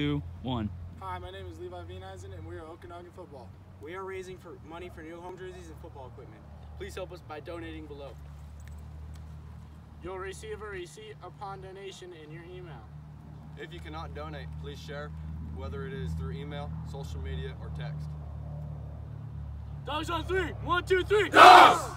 two, one. Hi, my name is Levi Vieneisen, and we are Okanagan Football. We are raising for money for new home jerseys and football equipment. Please help us by donating below. You'll receive a receipt upon donation in your email. If you cannot donate, please share, whether it is through email, social media, or text. Dogs on three. One, two, three. Dogs!